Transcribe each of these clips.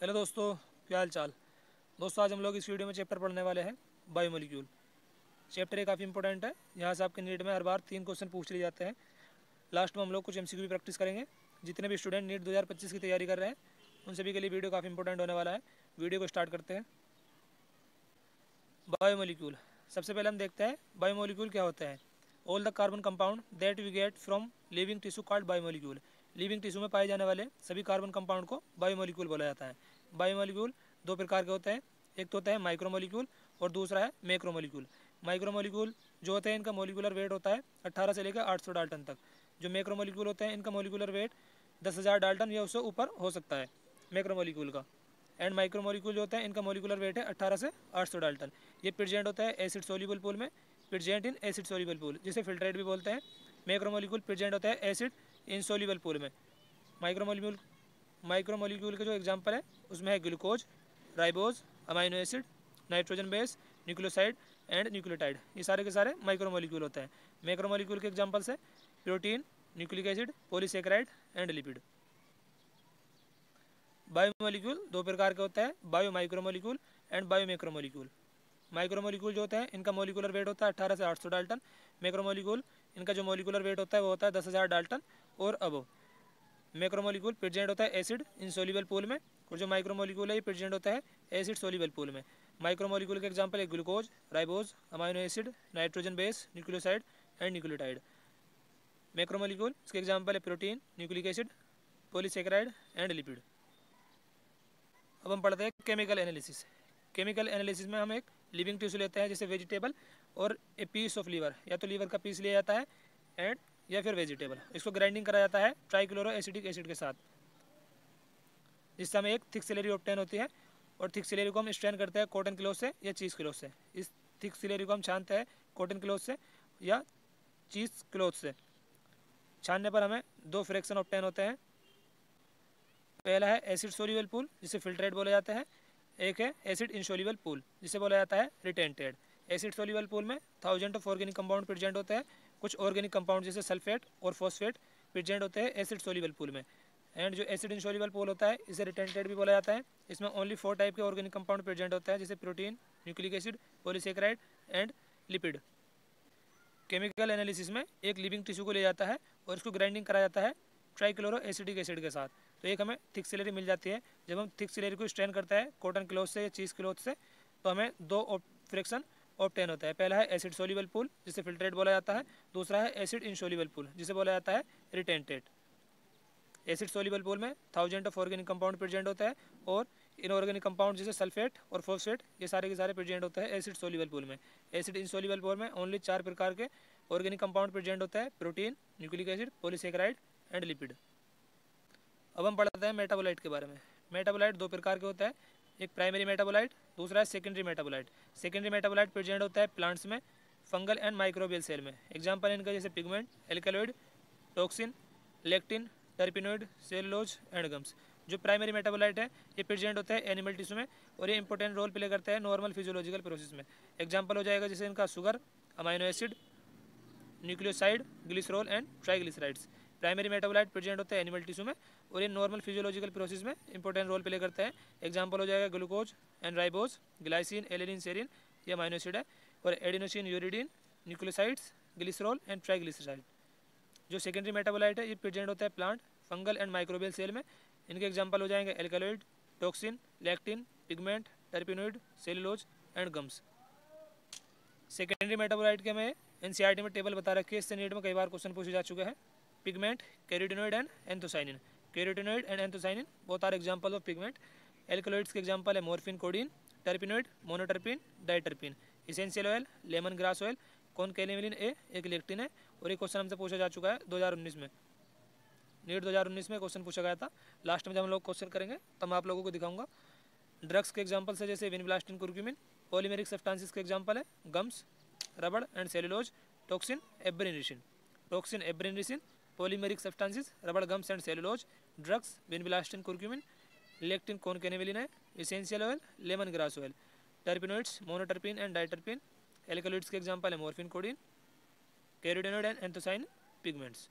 Hello दोस्तों, क्या हाल चाल दोस्तों, आज हम लोग इस वीडियो में चैप्टर पढ़ने वाले हैं बायोमोलिक्यूल चैप्टर ये काफ़ी इंपॉर्टेंट है। यहाँ से आपके नीट में हर बार तीन क्वेश्चन पूछ लिए जाते हैं। लास्ट में हम लोग कुछ एम भी प्रैक्टिस करेंगे। जितने भी स्टूडेंट नीट 2025 की तैयारी कर रहे हैं, उन सभी के लिए वीडियो काफ़ी इंपॉर्टेंट होने वाला है। वीडियो को स्टार्ट करते हैं। बायोमोलिक्यूल सबसे पहले हम देखते हैं बायोमोलिक्यूल क्या होता है। All the carbon compound that we get from living tissue called biomolecule living tissue में पाए जाने वाले सभी कार्बन कंपाउंड को बायोमोलिक्यूल बोला जाता है। बायोमोलिक्यूल दो प्रकार के होते हैं। एक तो होता है माइक्रोमोलिक्यूल और दूसरा है मैक्रोमोलिक्यूल। माइक्रोमोलिक्यूल जो होते हैं, इनका मोलिकुलर वेट होता है 18 से लेकर 800 डाल्टन तक। जो मैक्रोमोलिक्यूल होते हैं, इनका मोलिकुलर वेट 10000 डाल्टन या उससे ऊपर हो सकता है मैक्रोमोलिक्यूल का। एंड माइक्रोमोलिक्यूल जो होते हैं, इनका मोलिकुलर वेट है 18 से 800 डाल्टन। ये प्रेजेंट होता है एसिड सोल्यूबल पूल में present in acid soluble pool जिसे फिल्ट्रेट भी बोलते हैं। मैक्रोमोलिक्यूल प्रेजेंट होता है एसिड इनसोल्यूबल पूल में। माइक्रोमोलिक्यूल माइक्रोमोलिक्यूल के जो एग्ज़ाम्पल है, उसमें है glucose ribose amino acid nitrogen base nucleoside and nucleotide ये सारे के सारे माइक्रो माइक्रोमोलिक्यूल होते हैं। मैक्रोमोलिक्यूल के एग्जाम्पल्स है protein nucleic acid polysaccharide and lipid biomolecule दो प्रकार के होता है bio micromolecule and bio macromolecule micromolecule जो होते हैं, इनका मोलिकुलर वेट होता है अठारह से आठ सौ डाल्टन मैक्रोमोलिक्यूल इनका जो मोलिकुलर वेट होता है, वो होता है दस हज़ार डाल्टन और अबो मैक्रोमोलिक्यूल प्रेजेंट होता है एसिड इन सोलिबल पूल में, और जो माइक्रोमोलिक्यूल है ये प्रेजेंट होता है एसिड सोलिबल पूल में। माइक्रोमोलिक्यूल के एग्जांपल है glucose ribose amino acid nitrogen base nucleoside and nucleotide macromolecule इसके एग्ज़ाम्पल है protein nucleic acid polysaccharide and lipid अब हम पढ़ते हैं केमिकल एनालिसिस केमिकल एनालिसिस में हम एक लिविंग टिश्यू लेते हैं जैसे वेजिटेबल और ए पीस ऑफ़ लीवर या तो लीवर का पीस लिया जाता है एंड या फिर वेजिटेबल इसको ग्राइंडिंग करा जाता है ट्राइक्लोरो एसिडिक एसिड के साथ। जिससे हमें एक थिक सिलेरी ऑप्टेन होती है और थिक सिलेरी को हम स्ट्रेन करते हैं कॉटन क्लोथ से या चीज़ क्लोथ से। इस थिक सिलेरी को हम छानते हैं कॉटन क्लोथ से या चीज़ क्लोथ से। छानने पर हमें दो फ्रैक्शन ऑप्टेन होते हैं। पहला है एसिड सोल्यूबल पूल जिसे फिल्ट्रेट बोला जाता है। एक है एसिड इनसोल्यूबल पूल जिसे बोला जाता है रिटेंटेड एसिड सोल्यूबल पूल में thousand of organic compound present होते हैं। कुछ ऑर्गेनिक कंपाउंड जैसे सल्फेट और फॉस्फेट प्रेजेंट होते हैं एसिड सोलिबल पूल में। एंड जो एसिड इनसोल्यूबल पूल होता है, इसे रिटेंटेड भी बोला जाता है। इसमें ओनली फोर टाइप के ऑर्गेनिक कंपाउंड प्रेजेंट होता है, जैसे protein nucleic acid polysaccharide and lipid chemical analysis में एक लिविंग टिश्यू को ले जाता है और इसको ग्राइंडिंग करा जाता है ट्राइक्लोरो एसिडिक एसिड के साथ। तो एक हमें थिक सिलेरी मिल जाती है। जब हम थिक सिलेरी को स्ट्रेन करते हैं कॉटन क्लोथ से या चीज़ क्लोथ से तो हमें दो फ्रिक्शन ऑप्टेन होता है। पहला है एसिड सोल्यूबल पूल जिसे फिल्ट्रेट बोला जाता है। दूसरा है एसिड इनसोल्यूबल पूल जिसे बोला जाता है रिटेंटेड एसिड सोल्यूबल पूल में thousand of organic compound present होता है और इनऑर्गेनिक कंपाउंड जैसे सल्फेट और फॉस्फेट ये सारे के सारे प्रेजेंट होता है एसिड सोल्यूबल पूल में। एसिड इनसोल्यूबल पूल में ओनली चार प्रकार के ऑर्गेनिक कंपाउंड प्रेजेंट होता है protein nucleic acid polysaccharide and lipid अब हम पढ़ते हैं मेटाबोलाइट के बारे में। मेटाबोलाइट दो प्रकार के होता है एक प्राइमरी मेटाबोलाइट दूसरा है secondary metabolite secondary metabolite present होता है प्लांट्स में फंगल एंड माइक्रोबियल सेल में. एग्ज़ाम्पल इनका, जैसे pigment alkaloid toxin lectin terpenoid cellulose and gums जो प्राइमरी मेटाबोलाइट है, ये प्रेजेंट होता है एनिमल टिश्यू में और ये इंपॉर्टेंट रोल प्ले करता है नॉर्मल फिजियोलॉजिकल प्रोसेस में. एग्ज़ाम्पल हो जाएगा जैसे इनका sugar amino acid nucleoside glycerol and triglycerides primary metabolite present होता है एनिमल टिश्यू में और ये नॉर्मल फिजियोलॉजिकल प्रोसेस में इंपॉर्टेंट रोल प्ले करते हैं। एग्ज़ाम्पल हो जाएगा glucose and ribose glycine alanine serine ये अमाइनो एसिड है। और adenosine uridine nucleosides glycerol and triglyceride जो सेकेंडरी मेटाबोलाइट है, ये प्रेजेंट होता है plant fungal and microbial cell में। इनके एग्ज़ाम्पल हो जाएँगे alkaloid toxin lectin pigment terpenoid cellulose and gums secondary metabolite के में एन में टेबल बता रखी है। इससे नीट में कई बार क्वेश्चन पूछे जा चुके हैं। Pigment carotenoid and anthocyanin carotenoid and anthocyanin both are example of pigment alkaloids के एग्जांपल है morphine codeine terpenoid monoterpene diterpene essential oil lemon grass oil concanavalin A एक इलेक्टिन है, और ये क्वेश्चन हमसे पूछा जा चुका है 2019 में। नीट 2019 में क्वेश्चन पूछा गया था। लास्ट में जब हम लोग क्वेश्चन करेंगे, तब मैं आप लोगों को दिखाऊँगा। ड्रग्स के एग्ज़ाम्पल से जैसे विनब्लास्टिन कुर्क्यूमिन पॉलीमेरिक सब्सटेंसेस के एग्ज़ाम्पल है गम्स रबड़ and cellulose toxin abrin ricin toxin abrin ricin polymeric substances रबड़ gums and cellulose drugs vinblastine curcumin lectin concanavalin essential oil lemongrass oil terpenoids monoterpene and diterpene alkaloids के example है morphine codeine carotenoid and anthocyanin pigments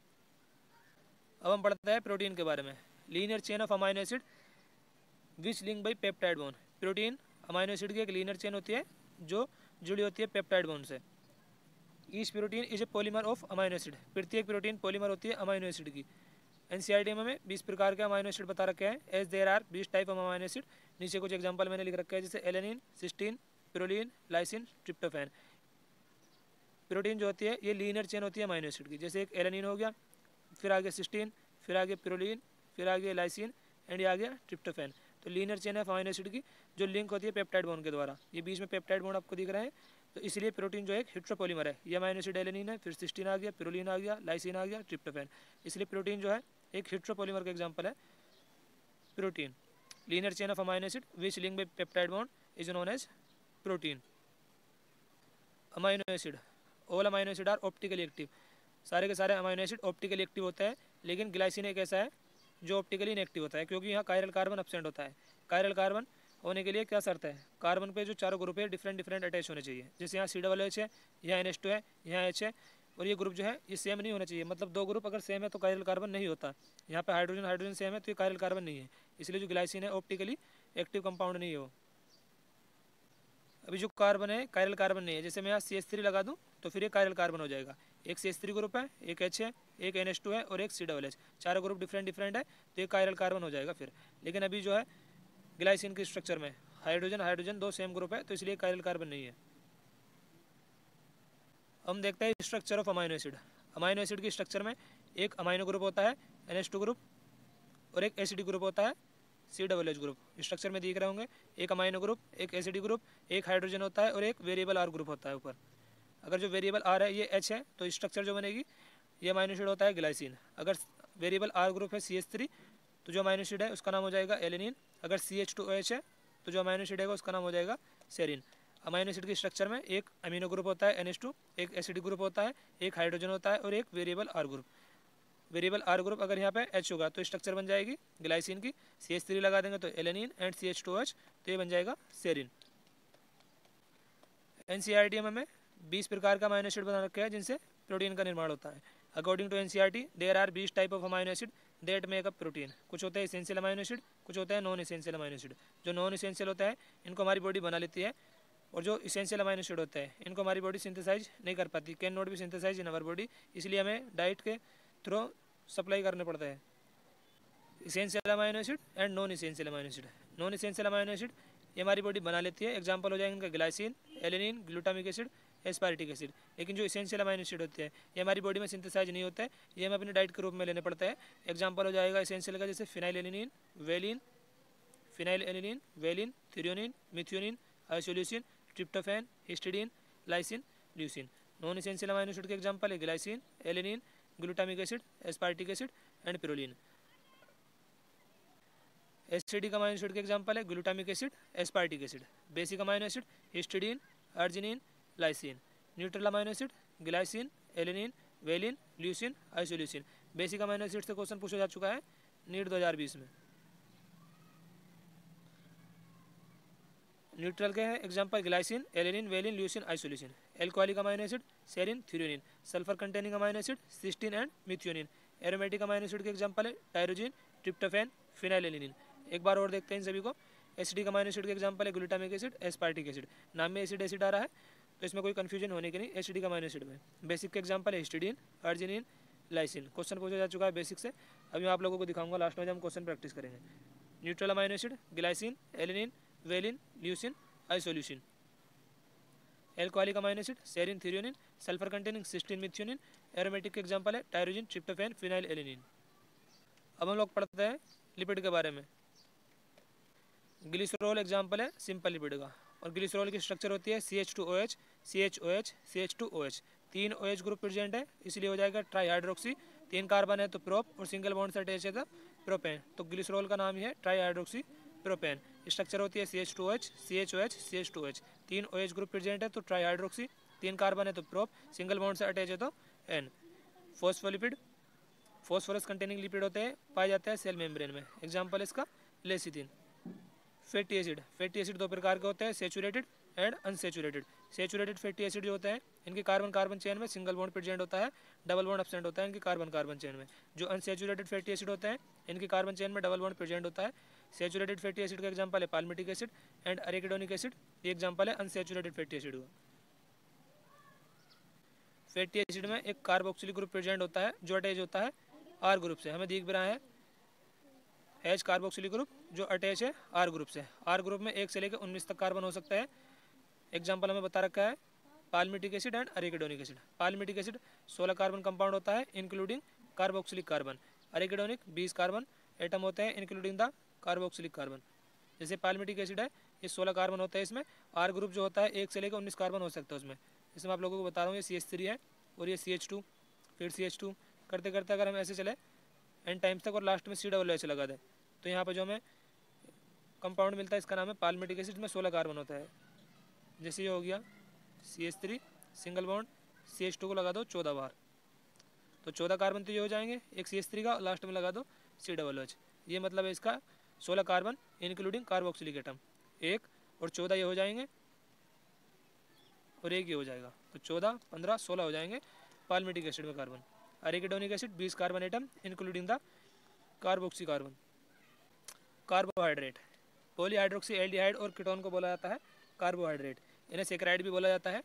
अब हम पढ़ते हैं protein के बारे में। Linear chain of amino acid which link by peptide bond protein amino acid की एक लीनियर चेन होती है, जो जुड़ी होती है पेप्टाइड बोन से। Each protein is a polymer of amino acid. प्रत्येक प्रोटीन पॉलीमर होती है अमाइनो एसिड की। एन में बीस प्रकार के अमाइनो एसिड बता रखे हैं। एज देर आर, बीस टाइप ऑफ़ अमाइनो एसिड। नीचे कुछ एग्जांपल मैंने लिख रखे हैं, जैसे alanine, cysteine, proline, lysine, tryptophan. Protein जो होती है, ये लीनर चेन होती है अमाइनो एसिड की। जैसे एक एलेनिन हो गया, फिर आगे सिस्टीन, फिर आगे प्रोलीन, फिर आगे लाइसिन, एंड आ गया ट्रिप्टोफैन। तो लीनर चेन है अमाइनो एसिड की, जो लिंक होती है पेप्टाइड बोन के द्वारा। ये बीच में पेप्टाइड बोन आपको दिख रहे हैं। तो इसलिए प्रोटीन जो है हिट्रोपोलीमर है। ये अमाइनो एसिड है, फिर सिस्टीन आ गया प्रोलीन आ गया लाइसिन आ गया ट्रिप्टोफेन इसलिए प्रोटीन जो है एक हिट्रोपोलीमर का एग्ज़ाम्पल है। Protein linear chain of amino acid which link by peptide bond is known as protein amino acid all amino acid are optically active सारे के सारे अमाइनो एसिड ऑप्टिकली एक्टिव होते हैं, लेकिन ग्लाइसिन एक ऐसा है जो ऑप्टिकली इनएक्टिव होता है, क्योंकि यहाँ कायरल कार्बन अपसेंट होता है। कायरल कार्बन होने के लिए क्या शर्त है? कार्बन पे जो चारों ग्रुप है डिफरेंट डिफरेंट अटैच होने चाहिए। जैसे यहाँ सी डबल एच है, यहाँ एन एच टू है, यहाँ एच है, और ये ग्रुप जो है, ये सेम नहीं होना चाहिए। मतलब दो ग्रुप अगर सेम है तो कायरल कार्बन नहीं होता। यहाँ पे हाइड्रोजन हाइड्रोजन सेम है तो ये कायरल कार्बन नहीं है। इसलिए जो ग्लाइसिन है ऑप्टिकली एक्टिव कंपाउंड नहीं है वो। अभी जो कार्बन है कायरल कार्बन नहीं है। जैसे मैं यहाँ सी एस थ्री लगा दूँ तो फिर ये कायरल कार्बन हो जाएगा। एक सी एस थ्री ग्रुप है, एक एच है, एक एन एच टू है, और एक सी डबल एच चारों ग्रुप डिफरेंट डिफरेंट है तो ये कायरल कार्बन हो जाएगा फिर। लेकिन अभी जो है ग्लाइसिन के स्ट्रक्चर में। हाइड्रोजन हाइड्रोजन दो सेम ग्रुप है तो इसलिए कायरल कार्बन नहीं है। हम देखते हैं structure of amino acid amino acid की स्ट्रक्चर में एक अमाइनो ग्रुप होता है एन ग्रुप और एक एसिडी ग्रुप होता है C double H group structure में दिख रहे होंगे, एक अमाइनो ग्रुप एक एसिडी ग्रुप एक हाइड्रोजन होता है, और एक वेरिएबल आर ग्रुप होता है ऊपर। अगर जो वेरिएबल आर है, ये एच है तो स्ट्रक्चर जो बनेगी, ये अमाइनो एसिड होता है ग्लाइसिन अगर वेरिएबल आर ग्रुप है सी एस थ्री तो जो अमाइनो एसिड है, उसका नाम हो जाएगा एलिनिन अगर सी एच टू एच है तो जो अमाइनो एसिड है, उसका नाम हो जाएगा सेरिन अमाइनो एसिड के स्ट्रक्चर में एक अमीनो ग्रुप होता है एन एच टू एक एसिड ग्रुप होता है, एक हाइड्रोजन होता है और एक variable R group variable R group अगर यहाँ पे एच होगा तो स्ट्रक्चर बन जाएगी ग्लाइसिन की। सी एच थ्री लगा देंगे तो alanine and C H two H तो ये बन जाएगा serine N C R T में हमें बीस प्रकार का अमाइनो एसिड बना रखे है, जिनसे प्रोटीन का निर्माण होता है। According to N C R T there are बीस type of amino acid that make up protein. कुछ होता है इसेंशियल अमाइनो एसिड कुछ होता है नॉन इसेंशियल अमाइनो एसिड जो नॉन इसेंशियल होता है, इनको हमारी बॉडी बना लेती है और जो इसेंशियल अमाइनो एसिड होता है, इनको हमारी बॉडी सिंथेसाइज नहीं कर पाती। Cannot be synthesise in our body इसलिए हमें डाइट के थ्रू सप्लाई करने पड़ता है। Essential amino acid and non essential amino acid non essential amino acid ये हमारी बॉडी बना लेती है। एग्ज़ाम्पल हो जाएँगे इनका glycine alanine glutamic acid aspartic acid लेकिन जो इसेंशियल अमाइनो एसिड होते हैं, ये हमारी बॉडी में सिंथेसाइज नहीं होता है, ये हमें अपने डाइट के रूप में लेने पड़ता है। एग्ज़ाम्पल हो जाएगा इसेंशियल का, जैसे phenylalanine valine phenylalanine valine threonine methionine isoleucine tryptophan histidine lysine leucine non essential amino acid के एग्ज़ाम्पल है glycine alanine glutamic acid aspartic acid and proline acidic amino acid के एग्जांपल है glutamic acid aspartic acid basic amino acid histidine arginine lysine neutral amino acid glycine alanine valine leucine isoleucine basic amino acid से question पूछा जा चुका है NEET 2020 में। Neutral के हैं example glycine alanine valine leucine isoleucine alcoholic amino acid serine threonine sulphur containing amino acid cysteine and methionine aromatic amino acid के example है टायरोजिन ट्रिप्टोफैन फिनाइलिन एक बार और देखते हैं इन सभी को। एसिडिक अमाइनो एसिड के एग्जांपल है ग्लूटामिक एसिड एस्पार्टिक एसिड नाम में एसिड एसिड आ रहा है। तो इसमें कोई कन्फ्यूज़न होने की नहीं एसिडिक अमाइनो एसिड में। बेसिक का एग्ज़ाम्पल है हिस्टिडीन अर्जिनिन लाइसिन क्वेश्चन पूछा जा चुका है बेसिक से। अभी मैं आप लोगों को दिखाऊँगा लास्ट में जब हम क्वेश्चन प्रैक्टिस करेंगे। Neutral amino acid glycine alanine valine leucine isoleucine alcoholic amino acid serine threonine sulphur containing cysteine methionine aromatic के एग्जांपल है टायरोजिन ट्रिप्टोफैन फिनाइल एलिनिन अब हम लोग पढ़ते हैं लिपिड के बारे में। ग्लिसरॉल एग्जांपल है सिंपल लिपिड का। और ग्लिसरॉल की स्ट्रक्चर होती है C H two O H C H O H C H two O H तीन ओ एच ग्रुप प्रेजेंट है, इसलिए हो जाएगा ट्राईहाइड्रोक्सी तीन कार्बन है तो प्रोप, और सिंगल बॉन्ड से अटैच है तो प्रोपेन तो ग्लिसरॉल का नाम ही है ट्राईहाइड्रोक्सी प्रोपेन स्ट्रक्चर होती है C H two H C H O H C H two H तीन ओ एच ग्रुप प्रेजेंट है तो ट्राईहाइड्रोक्सी तीन कार्बन है तो प्रोप सिंगल बॉन्ड से अटैच है तो N phospholipid phosphorus containing lipid होते हैं, पाए जाते हैं सेल मेम्ब्रेन में। एग्ज़ाम्पल इसका, lecithin. Fatty acid fatty acid दो प्रकार के होते हैं saturated and unsaturated saturated fatty acid जो होते हैं, इनके कार्बन कार्बन चेन में सिंगल बॉन्ड प्रेजेंट होता है डबल बॉन्ड एब्सेंट होता है इनके कार्बन कार्बन चेन में. जो अनसेचुरेटेड फैटी एसिड होते हैं, इनके कार्बन चेन में डबल बॉन्ड प्रेजेंट होता है. सेचुरेटेड फैटी एसिड का एग्ज़ाम्पल है palmitic acid and arachidonic acid ये एग्ज़ाम्पल है अनसेचुरेटेड फैटी एसिड का फैटी एसिड में एक कार्बोक्सिलिक ग्रुप प्रेजेंट होता है, जो अटैच होता है आर ग्रुप से. हमें दिख रहा है एच कार्बोक्सिलिक ग्रुप जो अटैच है आर ग्रुप से। आर ग्रुप में एक से लेकर उन्नीस तक कार्बन हो सकता है। एग्ज़ाम्पल हमें बता रखा है palmitic acid and arachidonic acid palmitic acid 16 carbon compound होता है including carboxylic carbon arachidonic 20 carbon atom होते हैं इंक्लूडिंग द कार्बोक्सिलिक कार्बन जैसे पालमेटिक एसिड है, ये 16 कार्बन होता है इसमें। आर ग्रुप जो होता है, एक से लेकर उन्नीस कार्बन हो सकता है उसमें। जैसे मैं आप लोगों को बता रहा हूँ, ये सी है और ये सी फिर सी करते करते अगर हम ऐसे चले एंड टाइम्स तक और लास्ट में सी डबल एच लगा दें। तो यहाँ पर जो हमें कंपाउंड मिलता है, इसका नाम है पालमेटिक एसिड में सोलह कार्बन होता है। जैसे ये हो गया C H three single bond C H two को लगा दो चौदह बार। तो चौदह कार्बन तो ये हो जाएँगे, एक सी एच थ्री का लास्ट में लगा दो सी डबल एच ये मतलब है इसका सोलह कार्बन इंक्लूडिंग कार्बोक्सिलिक एटम एक और चौदह ये हो जाएँगे, और एक ये हो जाएगा। तो चौदह, पंद्रह, सोलह हो जाएँगे पालमेटिक एसिड में कार्बन अरेकिडोनिक एसिड बीस carbon atom including the carboxy carbon carbohydrate polyhydroxy aldehyde और कीटोन को बोला जाता है कार्बोहाइड्रेट इन्हें सेक्राइड भी बोला जाता है.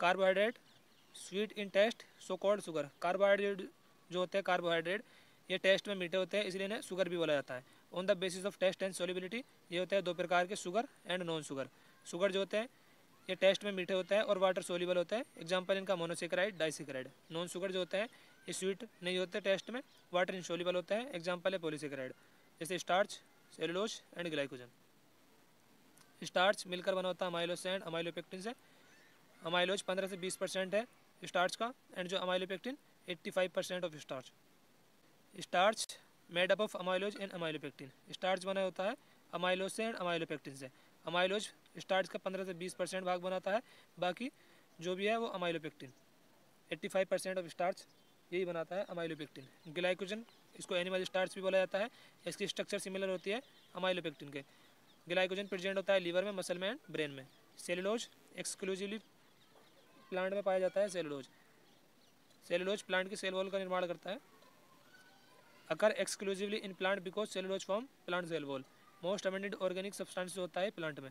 Carbohydrate sweet in taste so called sugar carbohydrate जो होते हैं कार्बोहाइड्रेट ये टेस्ट में मीठे होते हैं, इसलिए इन्हें शुगर भी बोला जाता है. On the basis of taste and solubility ये होते हैं दो प्रकार के sugar and non sugar sugar जो होते हैं, ये टेस्ट में मीठे होते हैं और वाटर सोलिबल होते हैं. एग्ज़ाम्पल इनका मोनोसेक्राइड डाइसेक्राइड नॉन शुगर जो होते हैं स्वीट नहीं होते टेस्ट में वाटर इंसोलिबल होता है। एग्ज़ाम्पल है पोलिसेक्राइड जैसे starch cellulose and glycogen starch मिलकर बना होता है अमाइलोज से एंड अमाइलोपेक्टिन से। अमाइलोज पंद्रह से बीस परसेंट है स्टार्च का एंड जो amylopectin eighty five percent of starch starch made up of amylose and amylopectin starch बना होता है अमाइलोज से एंड अमाइलोपेक्टिन से। अमाइलोज स्टार्च का पंद्रह से बीस परसेंट भाग बनाता है। बाकी जो भी है वो amylopectin eighty five percent of starch यही बनाता है अमाइलोपेक्टिन ग्लाइकोजन इसको एनिमल स्टार्च भी बोला जाता है। इसकी स्ट्रक्चर सिमिलर होती है अमाइलोपेक्टिन के। ग्लाइकोजन प्रेजेंट होता है लीवर में मसल में एंड ब्रेन में। सेलुलोज एक्सक्लूसिवली प्लांट में पाया जाता है सेलुलोज सेलुलोज प्लांट की सेल वॉल का निर्माण करता है। Occur exclusively in plant because cellulose form plant cell wall most amended organic substance होता है प्लांट में।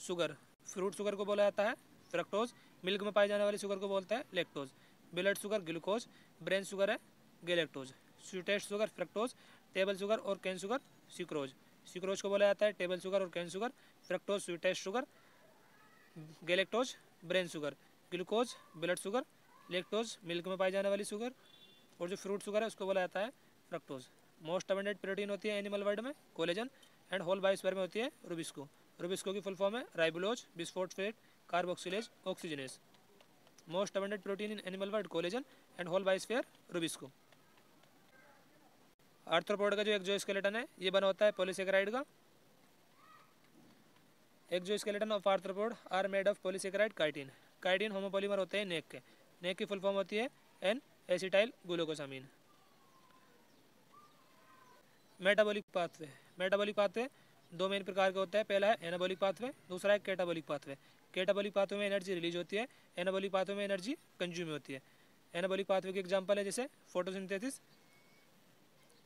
शुगर फ्रूट शुगर को बोला जाता है। फ्रक्टोज मिल्क में पाए जाने वाली शुगर को बोलते हैं lactose blood sugar, glucose, brain sugar है, galactose. Sweetest sugar, fructose, table sugar और कैन शुगर सिक्रोज सिक्रोज को बोला जाता है टेबल शुगर और cane sugar, fructose sweetest sugar, galactose, brain sugar. Glucose, blood sugar, lactose, milk में पाई जाने वाली शुगर और जो फ्रूट शुगर है, उसको बोला जाता है फ्रक्टोज। मोस्ट अबेंडेड प्रोटीन होती है एनिमल वर्ल्ड में, कोलेजन, एंड होल बायोस्फीयर में होती है रुबिस्को। रुबिस्को की फुल फॉर्म है ribulose bisphosphate carboxylase oxygenase most abundant protein in animal world, collagen and whole biosphere, rubisco. Arthropod का जो एक जो स्केलेटन है, ये बना होता है पोलिसेक्राइड का। एक जो skeleton of arthropod are made of polysaccharide chitin chitin homopolymer होते हैं नेक के। नेक की फुल फॉर्म होती है N acetyl glucosamine metabolic pathway metabolic pathway दो मेन प्रकार के होते हैं। पहला है एनाबॉलिक पाथवे दूसरा है केटाबॉलिक पाथवे केटाबॉलिक पाथवे में एनर्जी रिलीज़ होती है एनाबॉलिक पाथवे में एनर्जी कंज्यूम होती है। एनाबॉलिक पाथवे की एग्जांपल है जैसे photosynthesis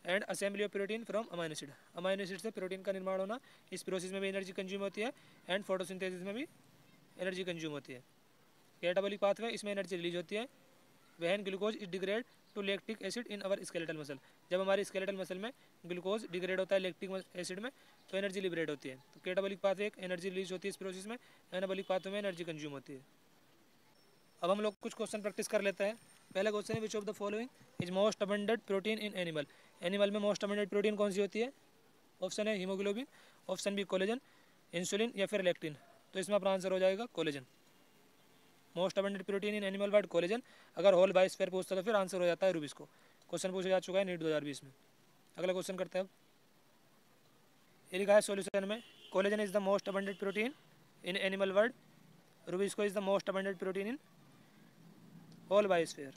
and assembly of protein from amino acid amino acid से प्रोटीन का निर्माण होना, इस प्रोसेस में भी एनर्जी कंज्यूम होती है एंड फोटोसिंथेसिस में भी एनर्जी कंज्यूम होती है। कैटाबॉलिक पाथवे इसमें एनर्जी रिलीज़ होती है। When glucose is degrade to lactic acid in our skeletal muscle जब हमारे स्केलेटल मसल में ग्लूकोज डिग्रेड होता है लेक्टिक एसिड में तो एनर्जी लिबरेट होती है। तो कैटाबॉलिक पाथवे एक एनर्जी रिलीज़ होती है इस प्रोसेस में एनाबॉलिक पाथवे में एनर्जी कंज्यूम होती है। अब हम लोग कुछ क्वेश्चन प्रैक्टिस कर लेते हैं। पहला क्वेश्चन है which of the following is most abundant protein in animal animal में मोस्ट अबेंडेड प्रोटीन कौन सी होती है? ऑप्शन है haemoglobin option B collagen insulin या फिर इलेक्ट्रिन तो इसमें अपना आंसर हो जाएगा collagen most abundant protein in animal world collagen. अगर होल बाइस फेयर पूछता तो फिर आंसर हो जाता है रूबिस को। क्वेश्चन पूछा जा चुका है नीट दो में। अगला क्वेश्चन करते हैं अब। ये लिखा है सोल्यूशन में, collagen is the most abundant protein in animal world rubisco is the most abundant protein in whole biosphere.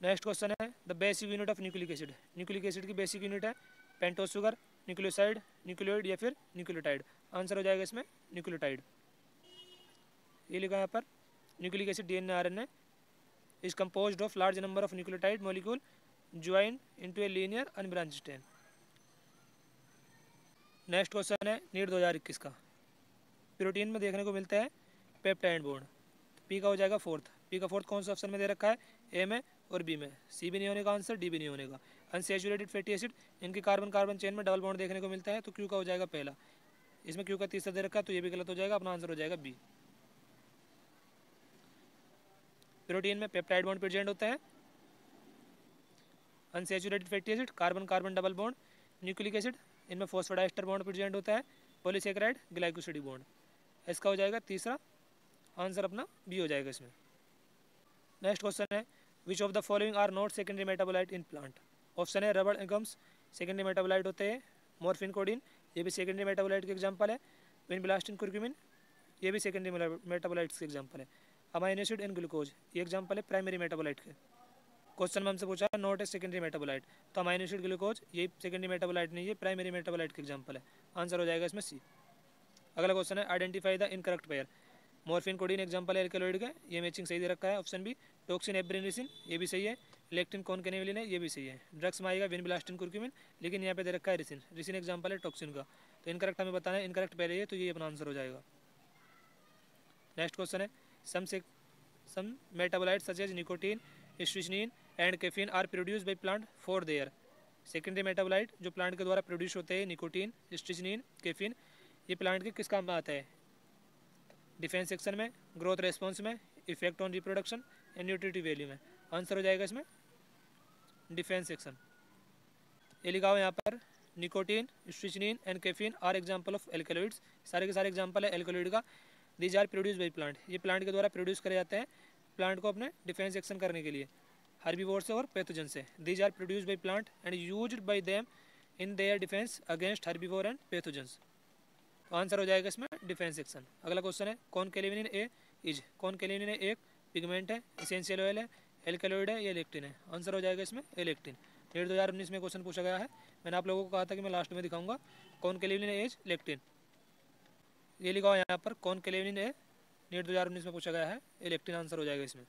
Next question है, the basic unit of nucleic acid. Nucleic acid की बेसिक यूनिट है pentose, sugar, nucleoside, nucleoid या फिर nucleotide. Answer हो जाएगा इसमें nucleotide. ये लिखा यहाँ पर। Nucleic acid D N is compose of large number of nucleotide molecule join into a linear unbranch strand next question है नीट 2021 का। प्रोटीन में देखने को मिलता है पेप्टाइड बोर्ड पी का हो जाएगा फोर्थ पी का फोर्थ कौन सा ऑप्शन में दे रखा है? ए में और बी में। सी भी नहीं होने का आंसर डी भी नहीं होने का। अनसेचुरेटेड फैटी एसिड इनकी कार्बन कार्बन चेन में डबल बॉन्ड देखने को मिलता है तो क्यू का हो जाएगा पहला। इसमें क्यू का तीसरा दे रखा है तो ये भी गलत हो जाएगा, अपना आंसर हो जाएगा बी प्रोटीन में पेप्टाइड बॉन्ड प्रेजेंट होता है। Unsaturated fatty acid, carbon carbon double bond, nucleic acid, इनमें फॉस्फोडाइस्टर बॉन्ड प्रेजेंट होता है, पोलिसेक्राइड, ग्लाइकोसिडी बॉन्ड। इसका हो जाएगा तीसरा आंसर अपना बी हो जाएगा इसमें। नेक्स्ट क्वेश्चन है which of the following are not secondary metabolite in plant option है, रबड़ एगम्स सेकेंडरी मेटाबोलाइट होते हैं मोरफिन कोडिन ये भी सेकेंडरी मेटाबोलाइट के एग्ज़ाम्पल है विन ब्लास्टिन कुर्क्यूमिन ये भी सेकेंडरी मेटाबोलाइट्स के एग्ज़ाम्पल है। अमाइन एसिड एंड ग्लूकोज ये एग्ज़ाम्पल है प्राइमरी मेटाबोलाइट के। क्वेश्चन में हमसे पूछा नॉट ए सेकेंडरी मेटाबोलाइट तो अमाइन एसिड ग्लूकोज ये सेकेंडरी मेटाबोलाइट नहीं है प्राइमरी मेटाबोलाइट के एग्ज़ाम्पल है। आंसर हो जाएगा इसमें सी अगला क्वेश्चन है identify the incorrect pair morphine codeine example है एल्केलॉइड का। ये मैचिंग सही दे रखा है ऑप्शन बी टॉक्सिन एब्रिनिसिन ये भी सही है। लेक्टिन कौन केनेविलिन है, ये भी सही है। ड्रग्स में आएगा विनब्लास्टिन कुर्क्यूमिन लेकिन यहाँ पे दे रखा है रिसिन रिसिन एग्ज़ाम्पल है टॉक्सिन का। तो इनकरेक्ट हमें बताना है इनकरेक्ट पहले ये तो ये अपना आंसर हो जाएगा। नेक्स्ट क्वेश्चन है से some metabolite such as nicotine strychnine and caffeine are produce by plant for their secondary metabolite जो प्लांट के द्वारा प्रोड्यूस होते हैं निकोटीन स्ट्रिचनिन कैफीन ये प्लांट के किस काम में आता है? डिफेंस सेक्शन में ग्रोथ रेस्पॉन्स में effect on reproduction and nutritive value में। आंसर हो जाएगा इसमें? डिफेंस सेक्शन ये लिखा हुआ यहाँ पर nicotine strychnine and caffeine are example of alkaloids सारे के सारे एग्ज़ाम्पल है एल्कोलॉइड का। These are produce by plant ये प्लांट के द्वारा प्रोड्यूस करे जाते हैं प्लांट को अपने डिफेंस एक्शन करने के लिए। हर्बीवोर से और पैथोजन से। These are produce by plant and use by them in their defence against herbivore and pathogens तो आंसर हो जाएगा इसमें डिफेंस एक्शन अगला क्वेश्चन है, कौन कैलिविन ए इज़ कौन कैलिविन एक पिगमेंट है? इसेंशियल ऑयल है एल्केलॉइड है या इलेक्ट्रिन है? आंसर हो जाएगा इसमें इलेक्ट्रिन डेढ़ दो हज़ार उन्नीस में क्वेश्चन पूछा गया है। मैंने आप लोगों को कहा था कि मैं लास्ट में दिखाऊँगा। कौन कैलिविन एज इलेक्ट्रिन ये लिखा हुआ यहाँ पर, कौन क्लेवनिन है? नेट दो हज़ार उन्नीस में पूछा गया है। इलेक्ट्रिन आंसर हो जाएगा इसमें।